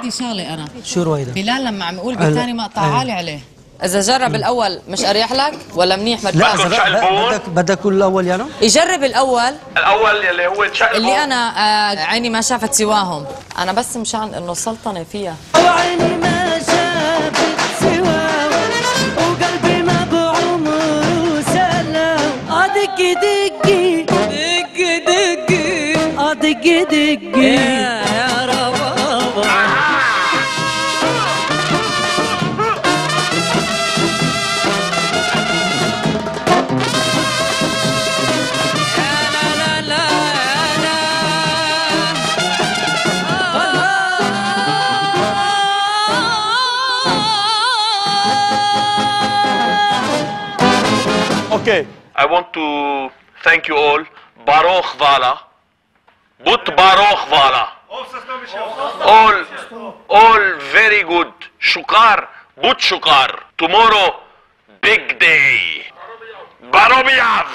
بدي شغله أنا. شو رويدا بلال لما عم يقول. بالثاني مقطع. عالي عليه. إذا جرب الأول مش أريح لك ولا منيح لا مرتاح إذا شقلبون؟ بدك بدك كل الأول يعني يجرب الأول. الأول يلي هو تشقلبه اللي أنا آه عيني ما شافت سواهم. أنا بس مشان إنه السلطنة فيها. وعيني ما شافت سواه وقلبي ما بعمره سلام آه دقي دقي دقي. دقي. آه دقي Okay. I want to thank you all. Baruch Vala. But Baruch Vala. All, all very good. Shukar, but Shukar. Tomorrow, big day. Barobiav.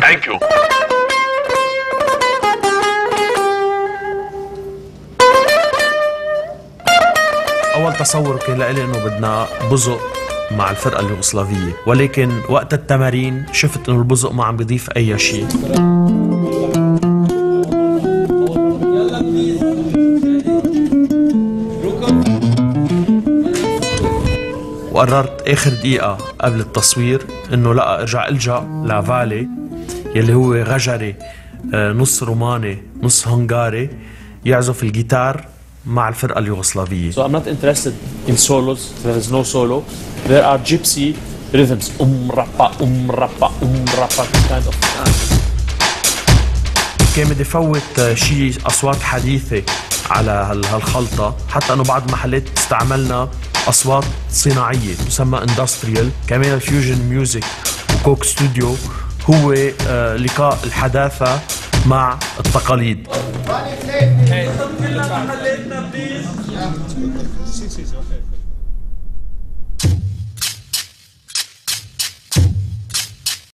Thank you. اول تصور كان لإلي انه بدنا بزق مع الفرقة اليوغوسلافية. ولكن وقت التمارين شفت إنه البزق ما عم بيضيف أي شيء. وقررت آخر دقيقة قبل التصوير إنه لأ ارجع إلجأ لفالي يلي هو غجري آه، نص روماني نص هنغاري يعزف الجيتار. مع الفرقة اليوغوسلافية So I'm not interested in solos. There is no solo. There are gypsy rhythms. Um rappa, um rappa, um rappa. This kind of. كان بدي فوت آه، شي أصوات حديثة على هال- هالخلطة حتى إنه بعض المحلات استعملنا أصوات صناعية تسمى industrial كمان ال fusion music و Coke Studio هو آه، لقاء الحداثة مع التقاليد.